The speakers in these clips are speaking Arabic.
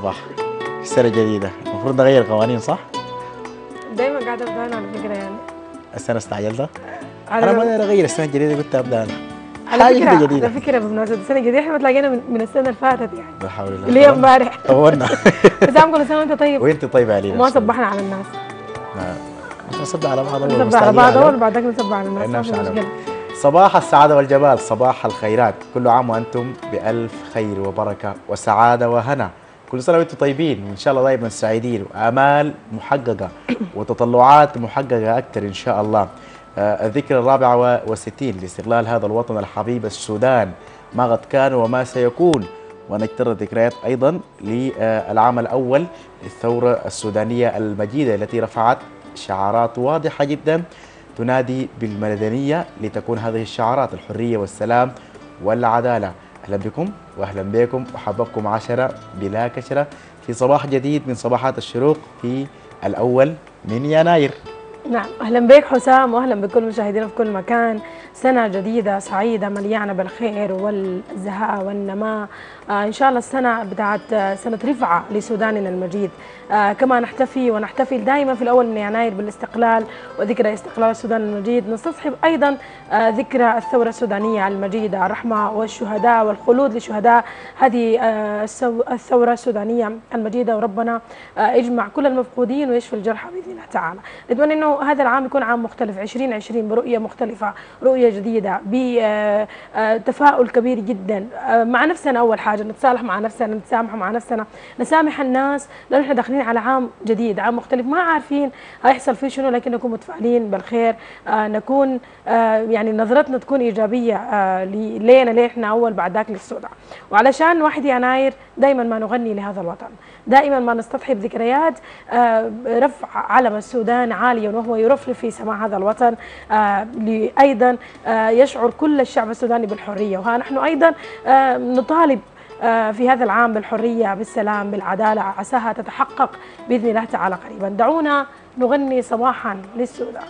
في السنة الجديده المفروض نغير قوانين صح؟ دايما قاعدة ابدا أنا على فكرة يعني. السنة استعجلت على أنا ما داير أغير السنة الجديدة قلت أبدأ أنا. على كده جديدة. على فكرة بمناسبه السنة الجديدة إحنا تلاقينا من, من السنة اللي فاتت يعني. لا حول الله اللي هي امبارح. طولنا بس كل سنة وأنت طيب. وأنت طيب علينا وما صبحنا على الناس. نصب على بعض أول نصب على بعض. اول بعدك نصب على الناس. ما صباح السعادة والجمال صباح الخيرات. كل عام وأنتم بألف خير وبركة وسعادة وهنا. كل سنة وأنتم طيبين وإن شاء الله دائما سعيدين. وآمال محققة وتطلعات محققة أكثر إن شاء الله. آه، الذكرى الرابعة و- والستين لاستقلال هذا الوطن الحبيب السودان. ما قد كان وما سيكون. ونجتر الذكريات أيضا للعام الأول للثورة السودانية المجيدة التي رفعت شعارات واضحة جدا تنادي بالمدنية لتكون هذه الشعارات الحرية والسلام والعدالة. أهلا بكم وأهلا بكم وحببكم عشرة بلا كشرة في صباح جديد من صباحات الشروق في الأول من يناير. نعم أهلا بك حسام واهلا بكل مشاهدينا في كل مكان. سنة جديدة سعيدة مليانة بالخير والزهاء والنماء. إن شاء الله السنة بتاعت آه، سنة رفعة لسوداننا المجيد. آه كما نحتفي ونحتفل دائما في الأول من يناير بالاستقلال وذكرى استقلال السودان المجيد نستصحب أيضا آه ذكرى الثورة السودانية المجيدة الرحمه والشهداء والخلود لشهداء هذه آه الثورة السودانية المجيدة. وربنا آه يجمع كل المفقودين ويشفي الجرحى بإذن الله تعالى. نتمنى إنه هذا العام يكون عام مختلف 2020 برؤية مختلفة رؤية جديدة بتفاؤل كبير جدا. آه، مع نفسنا أول حاجة. نتصالح مع نفسنا نتسامح مع نفسنا نسامح الناس لأنه إحنا داخلين على عام جديد عام مختلف ما عارفين هيحصل فيه شنو لكن نكون متفائلين بالخير. آه، نكون آه، يعني نظرتنا تكون إيجابية آه، لينا ليه إحنا أول بعد ذاك للسودان وعلشان 1 يناير دائما ما نغني لهذا الوطن. دائما ما نستضحي ذكريات آه، رفع علم السودان عاليا وهو يرفرف في سماء هذا الوطن. آه، أيضا آه، يشعر كل الشعب السوداني بالحرية. وها نحن أيضا آه، نطالب في هذا العام بالحرية بالسلام بالعدالة عساها تتحقق بإذن الله تعالى قريبا. دعونا نغني صباحا للسودان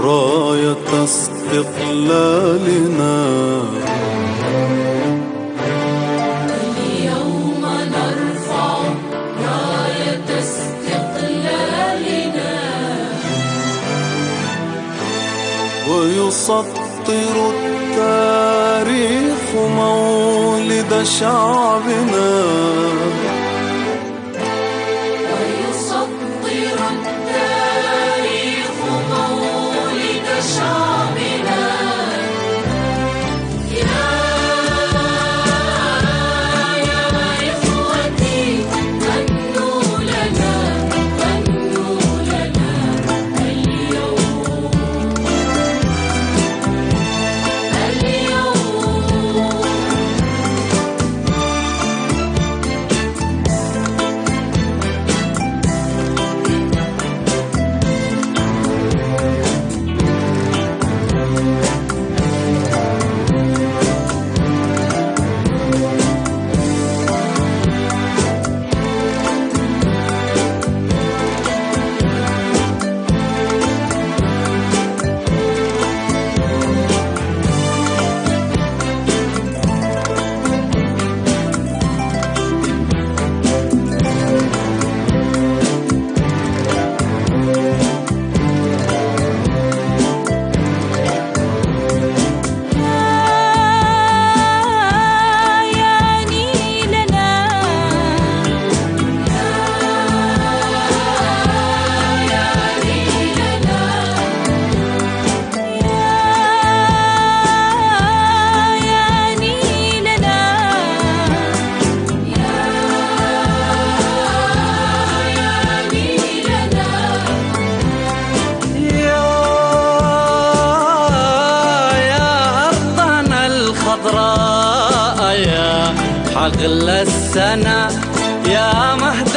راية استقلالنا. اليوم نرفع راية استقلالنا. ويسطر التاريخ مولد شعبنا. خضراء يا حقل السنة يا مهد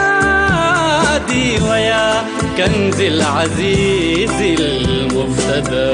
أجدادي ويا كنز العزيز المفتدى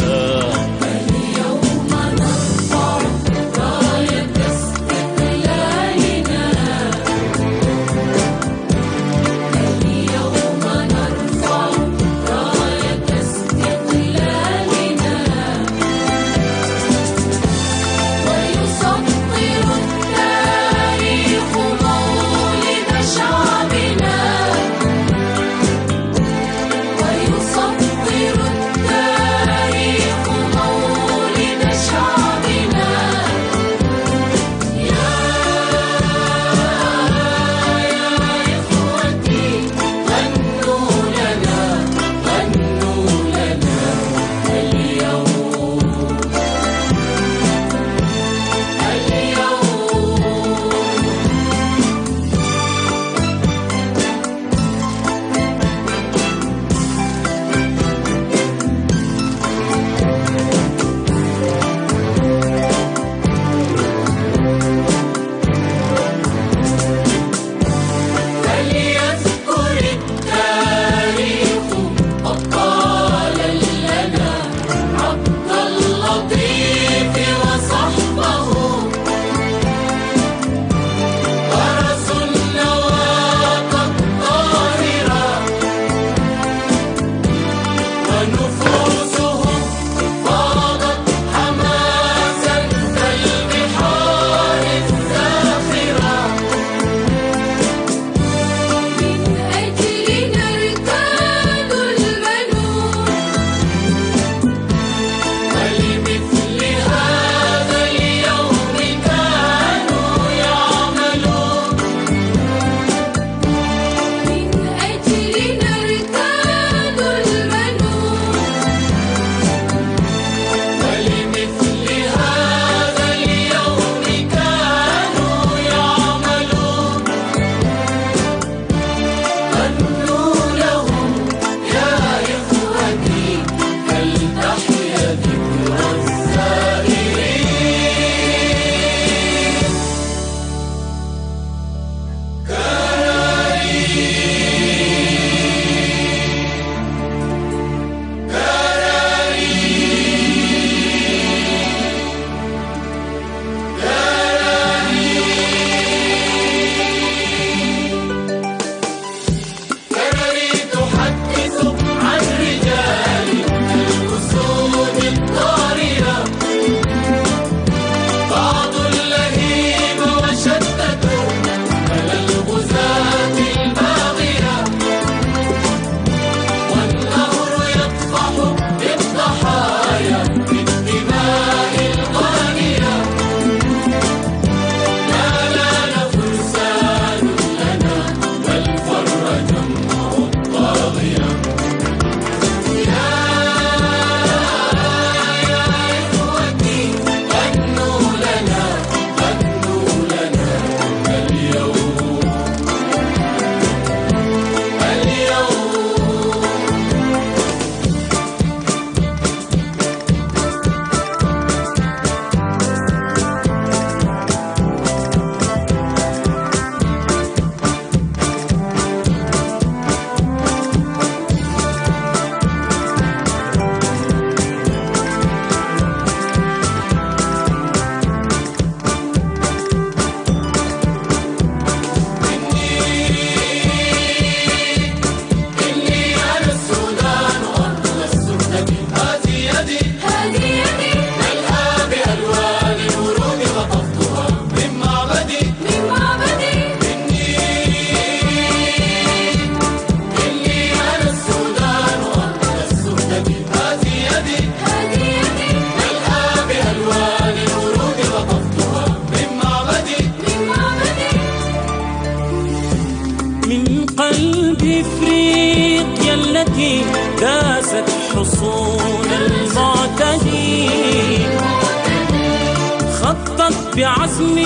بعزم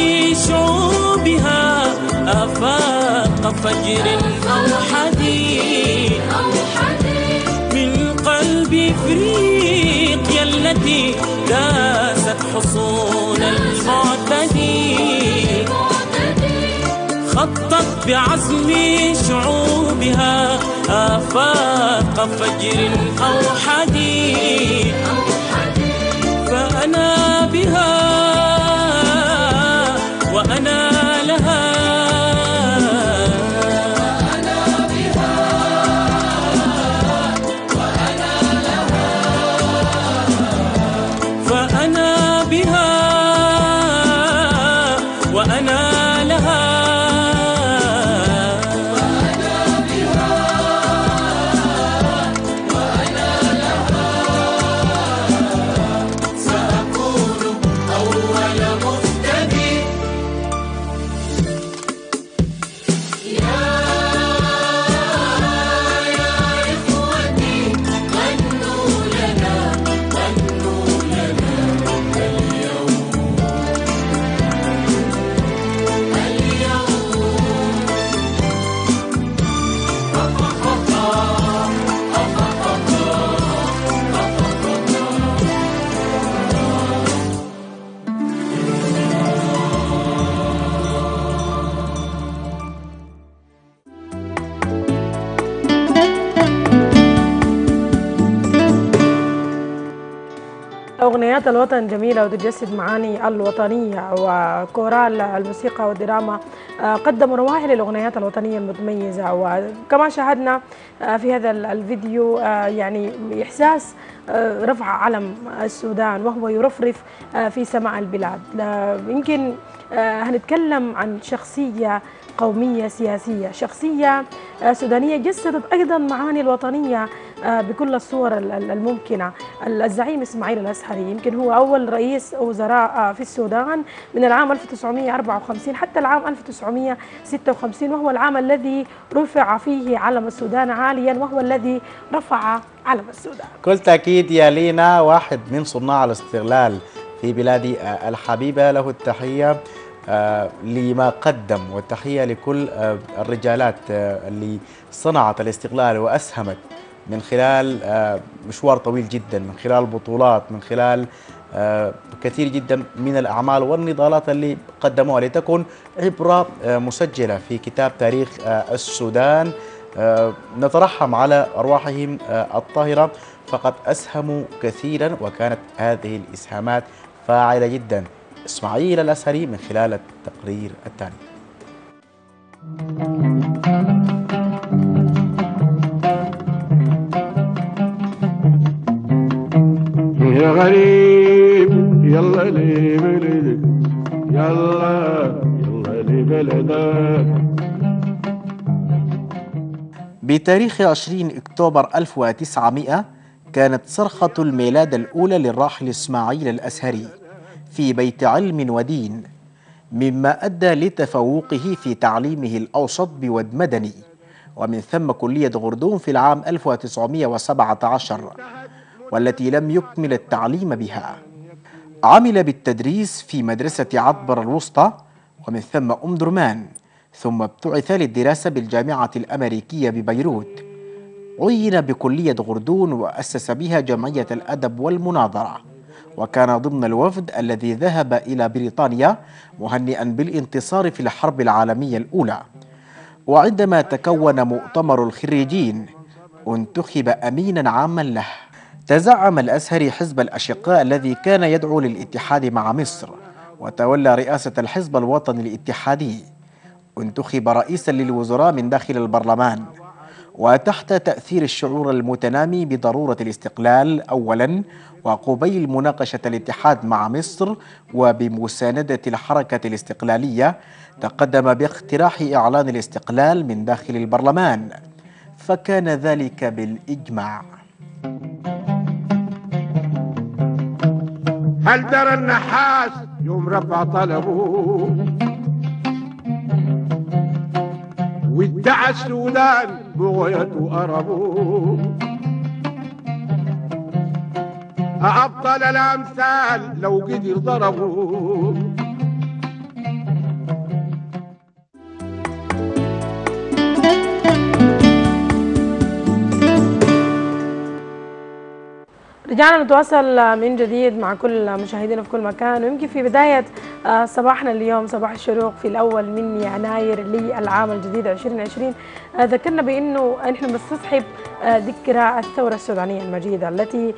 شعوبها آفاق فجر أو حديد من قلب إفريقيا التي داست حصون المعتدين خطت بعزم شعوبها آفاق فجر أو حديد أغنيات الوطن جميلة وتجسد معاني الوطنية وكورال الموسيقى والدراما آه، قدموا روايح للأغنيات الوطنية المتميزة. وكما شاهدنا آه، في هذا ال- الفيديو آه، يعني إحساس رفع علم السودان وهو يرفرف في سماء البلاد. لا- يمكن هنتكلم عن شخصية قومية سياسية. شخصية آه، سودانية جسدت أيضا معاني الوطنية آه، بكل الصور ال- ال- الممكنة. الزعيم إسماعيل الأزهري يمكن هو أول رئيس وزراء آه، في السودان من العام 1954 حتى العام 1956 وهو العام الذي رفع فيه علم السودان عاليا وهو الذي رفع علم السودان. كل تأكيد يا لينا واحد من صناع الاستغلال في بلادي الحبيبة له التحية. لما قدم والتحية لكل آه، الرجالات آه، اللي صنعت الاستغلال وأسهمت من خلال آه، مشوار طويل جدا من خلال بطولات من خلال آه، كثير جدا من الأعمال والنضالات اللي قدموها لتكن عبرة آه، مسجلة في كتاب تاريخ آه، السودان. آه، نترحم على أرواحهم آه، الطاهرة فقد أسهموا كثيرا وكانت هذه الإسهامات فاعلة جدا. إسماعيل الأسهري من خلال التقرير التالي. يا غريب يلا لي بلدك. يلا يلا لي بلدك. بتاريخ 20 أكتوبر 1900 كانت صرخة الميلاد الأولى للراحل إسماعيل الأزهري في بيت علم ودين مما أدى لتفوقه في تعليمه الأوسط بود مدني ومن ثم كلية غردون في العام 1917 والتي لم يكمل التعليم بها. عمل بالتدريس في مدرسة عطبر الوسطى ومن ثم أم درمان ثم ابتعث للدراسة بالجامعة الأمريكية ببيروت. عين بكلية غردون وأسس بها جمعية الأدب والمناظرة. وكان ضمن الوفد الذي ذهب إلى بريطانيا مهنئا بالانتصار في الحرب العالمية الأولى. وعندما تكون مؤتمر الخريجين انتخب أمينا عاما له. تزعم الأزهري حزب الأشقاء الذي كان يدعو للاتحاد مع مصر وتولى رئاسة الحزب الوطني الاتحادي. انتخب رئيسا للوزراء من داخل البرلمان. وتحت تأثير الشعور المتنامي بضرورة الاستقلال أولا وقبيل مناقشة الاتحاد مع مصر وبمساندة الحركة الاستقلالية تقدم باقتراح إعلان الاستقلال من داخل البرلمان. فكان ذلك بالإجماع. هل درى النحاس يوم رفع طلبه؟ وادعى السودان بغيته أربه أبطل الأمثال لو قدر ضربه رجعنا نتواصل من جديد مع كل مشاهدينا في كل مكان. ويمكن في بداية آه، صباحنا اليوم صباح الشروق في الأول من يناير للعام الجديد 2020 آه، ذكرنا بأنه نحن بنستصحب آه، ذكرى الثورة السودانية المجيدة التي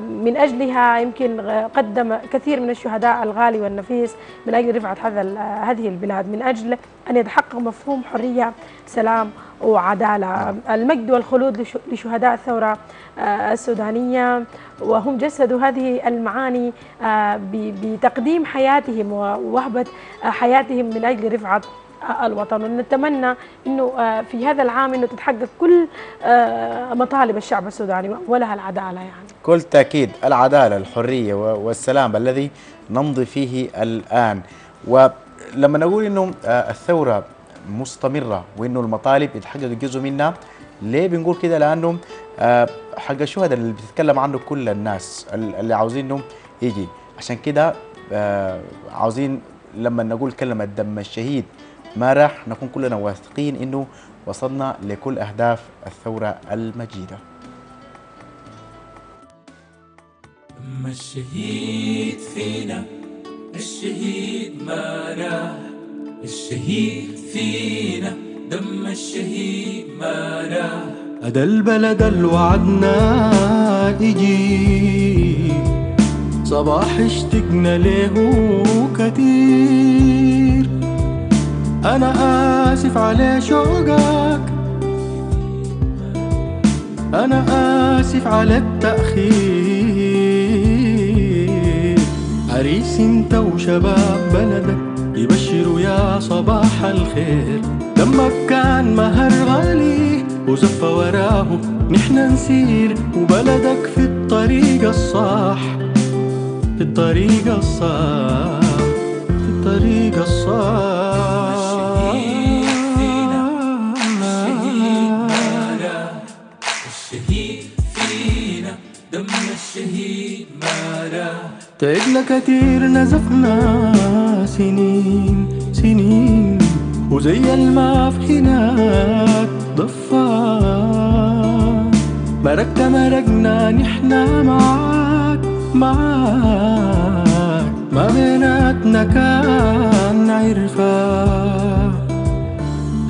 من أجلها يمكن قدم كثير من الشهداء الغالي والنفيس من أجل رفعة هذا هذه البلاد من أجل أن يتحقق مفهوم حرية سلام وعدالة. المجد والخلود لش- لشهداء الثورة آه، السودانية وهم جسدوا هذه المعاني آه، بتقديم حياتهم ووهبة آه، حياتهم من أجل رفعة الوطن. ونتمنى إنه في هذا العام إنه تتحقق كل مطالب الشعب السوداني ولها العدالة يعني. كل تأكيد العدالة الحرية و- والسلام الذي نمضي فيه الآن. ولما نقول أنه آه، الثورة مستمرة وأنه المطالب يتحقق جزء منها. ليه بنقول كده؟ لأنه آه، حق الشهداء اللي بتتكلم عنه كل الناس ال- اللي عاوزينه يجي. عشان كده آه، عاوزين لما نقول كلمة دم الشهيد ما راح نكون كلنا واثقين إنه وصلنا لكل أهداف الثورة المجيدة. أما الشهيد فينا الشهيد ما راح. الشهيد فينا دم الشهيد ما راح أدا البلد الوعدنا يجي. صباح اشتقنا له كتير أنا آسف على شوقك. أنا آسف على التأخير. عريس أنت وشباب بلدك. يبشروا يا صباح الخير. دمك كان مهر غالي وزف وراه نحن نسير وبلدك في الطريق الصح. في الطريق الصح. في الطريق الصح. تعبنا كتير نزفنا سنين سنين. وزي الما في هناك ضفا مرقت مرقنا نحنا معاك معاك. ما بيناتنا كان عرفا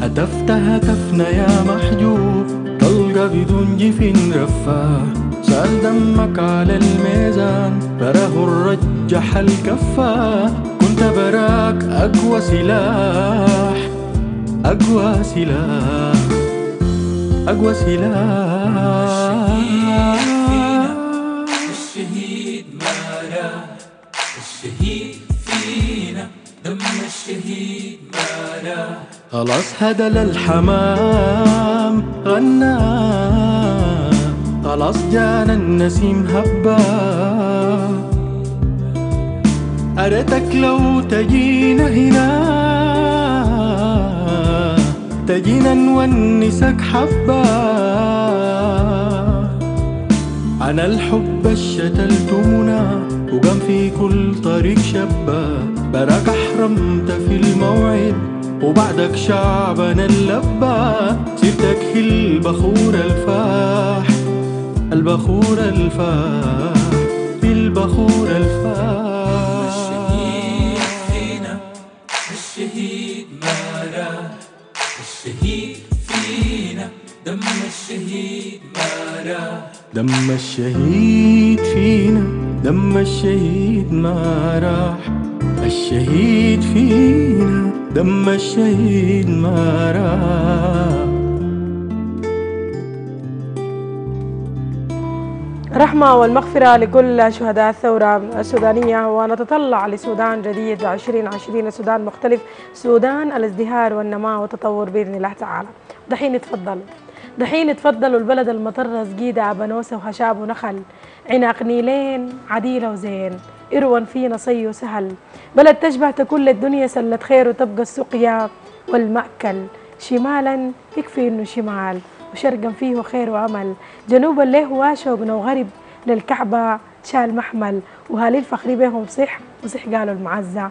هتفت هتفنا يا محجوب طلقة بدون جفن رفاه سال دمك على الميزان براه الرجح الكفة كنت براك أقوى سلاح أقوى سلاح أقوى سلاح. الشهيد ما راح الشهيد فينا. دم الشهيد ما راح خلاص هدل الحمام غنى. خلاص جانا النسيم هبا. أريتك لو تجينا هنا تجينا نونسك حبا. عن الحب الشتلتمنا وقام في كل طريق شبا. براك أحرمت في الموعد وبعدك شعبنا اللبا. سيرتك هي البخور الفاح. البخور الفاح في البخور الفاح الشهيد فينا الشهيد ما راح الشهيد فينا دم الشهيد ما راح دم الشهيد فينا دم الشهيد ما راح الشهيد فينا دم الشهيد ما راح الرحمة والمغفرة لكل شهداء الثورة السودانية ونتطلع لسودان جديد 2020 سودان مختلف سودان الازدهار والنماء والتطور بإذن الله تعالى. دحين تفضلوا دحين تفضلوا البلد المطرة سقيدة بنوسة وهشاب ونخل. عناق نيلين عديلة وزين. إروان فينا صي وسهل. بلد تشبه تكل الدنيا سلة خير وتبقى السقيا والمأكل. شمالا يكفي إنه شمال وشرقا فيه خير وأمل. جنوبا له واشوقنا وغرب. للكعبة شال محمل وهالي الفخري بيهم صح وصح قالوا المعزة.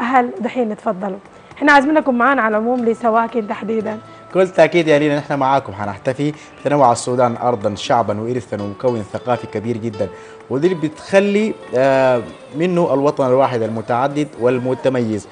أهل دحين تفضلوا إحنا عازمينكم معانا على العموم لسواكن تحديدا. كل تأكيد يا لينا نحن معاكم. حنحتفي بتنوع السودان ارضا شعبا وارثا ومكون ثقافي كبير جدا. ودي اللي بتخلي آه، منه الوطن الواحد المتعدد والمتميز.